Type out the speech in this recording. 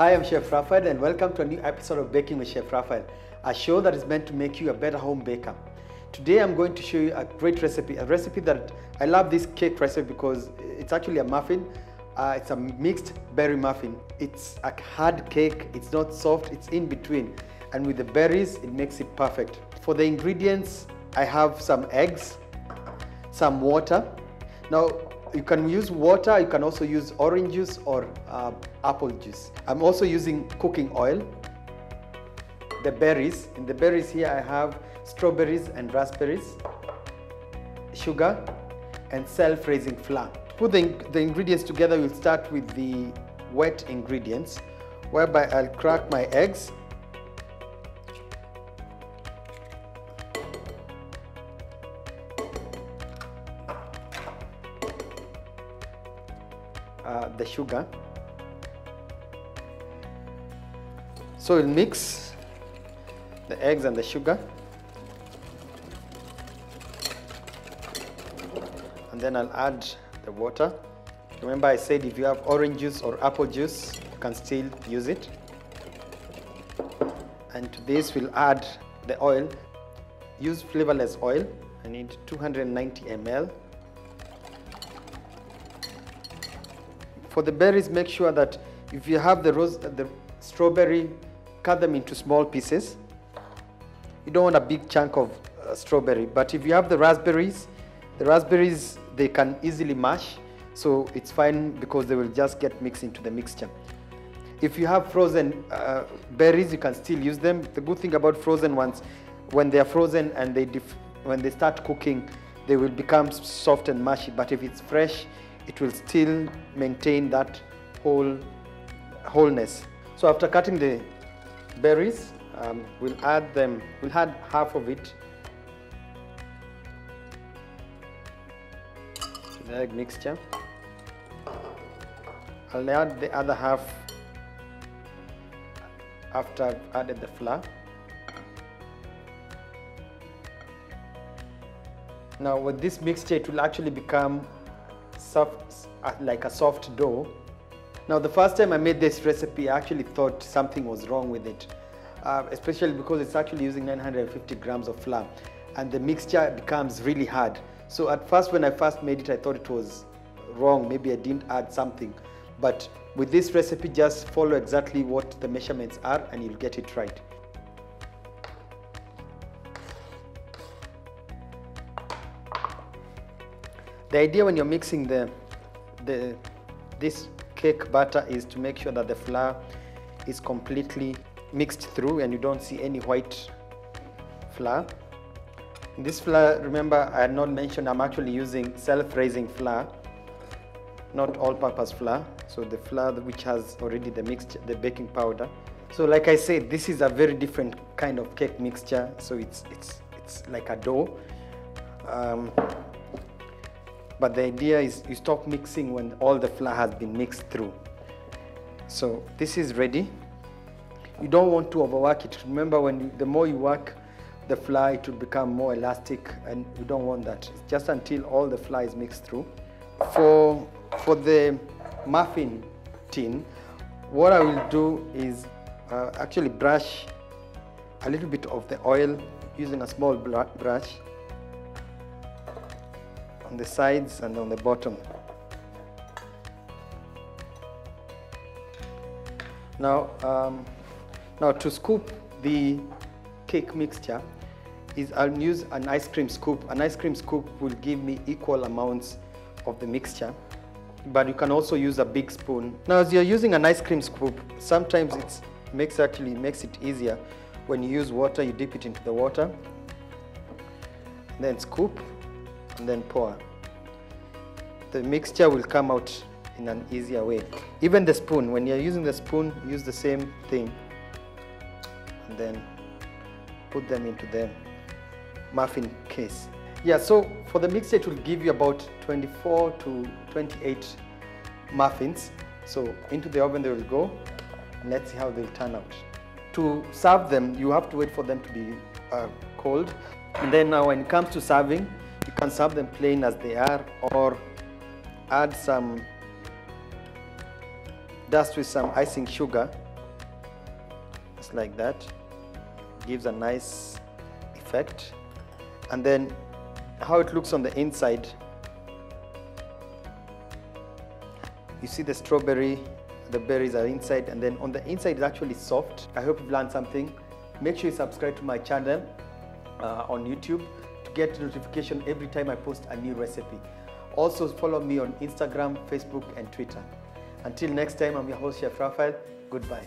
Hi, I'm Chef Raphael, and welcome to a new episode of Baking with Chef Raphael, a show that is meant to make you a better home baker. Today, I'm going to show you a great recipe, a recipe that I love this cake recipe because it's actually a muffin. Uh, it's a mixed berry muffin. It's a hard cake, it's not soft, it's in between. And with the berries, it makes it perfect. For the ingredients, I have some eggs, some water. Now, you can use water, you can also use orange juice or uh, apple juice. I'm also using cooking oil. The berries, in the berries here I have strawberries and raspberries, sugar, and self-raising flour. Put the, the ingredients together, we'll start with the wet ingredients, whereby I'll crack my eggs. Uh, the sugar. So we'll mix the eggs and the sugar. And then I'll add the water. Remember I said if you have orange juice or apple juice, you can still use it. And to this we'll add the oil. Use flavorless oil. I need 290 ml. For the berries, make sure that if you have the rose, the strawberry, cut them into small pieces. You don't want a big chunk of uh, strawberry, but if you have the raspberries, the raspberries they can easily mash, so it's fine because they will just get mixed into the mixture. If you have frozen uh, berries, you can still use them. The good thing about frozen ones, when they are frozen and they when they start cooking, they will become soft and mushy. But if it's fresh, it will still maintain that whole wholeness. So after cutting the berries, um, we'll add them, we'll add half of it to the egg mixture. I'll add the other half after I've added the flour. Now with this mixture, it will actually become soft, like a soft dough. Now the first time I made this recipe, I actually thought something was wrong with it, uh, especially because it's actually using 950 grams of flour and the mixture becomes really hard. So at first when I first made it, I thought it was wrong. Maybe I didn't add something. But with this recipe, just follow exactly what the measurements are and you'll get it right. The idea when you're mixing the, the, this cake batter is to make sure that the flour is completely mixed through and you don't see any white flour. This flour, remember I had not mentioned I'm actually using self-raising flour, not all-purpose flour. So the flour which has already the mixed, the baking powder. So like I said, this is a very different kind of cake mixture. So it's, it's, it's like a dough. Um, but the idea is you stop mixing when all the flour has been mixed through. So this is ready. You don't want to overwork it. Remember when you, the more you work the flour, it will become more elastic and you don't want that. It's just until all the flour is mixed through. For, for the muffin tin, what I will do is uh, actually brush a little bit of the oil using a small brush on the sides and on the bottom. Now, um, now to scoop the cake mixture, is I'll use an ice cream scoop. An ice cream scoop will give me equal amounts of the mixture, but you can also use a big spoon. Now, as you're using an ice cream scoop, sometimes it makes actually makes it easier. When you use water, you dip it into the water, then scoop, and then pour. The mixture will come out in an easier way. Even the spoon, when you're using the spoon, use the same thing and then put them into the muffin case. Yeah, so for the mixture, it will give you about 24 to 28 muffins. So into the oven they will go. Let's see how they'll turn out. To serve them, you have to wait for them to be uh, cold. And then now when it comes to serving, can serve them plain as they are or add some dust with some icing sugar just like that. Gives a nice effect. And then how it looks on the inside. You see the strawberry the berries are inside and then on the inside is actually soft. I hope you've learned something. Make sure you subscribe to my channel uh, on youtube get notification every time i post a new recipe. Also follow me on instagram facebook and twitter. Until next time i'm your host chef raphael. Goodbye